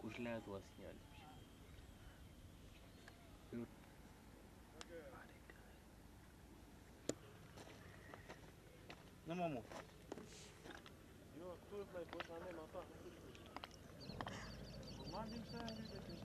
Клятва сняли. На маму. Yok dur lan boşanma masa. Onlar bir şey öyle de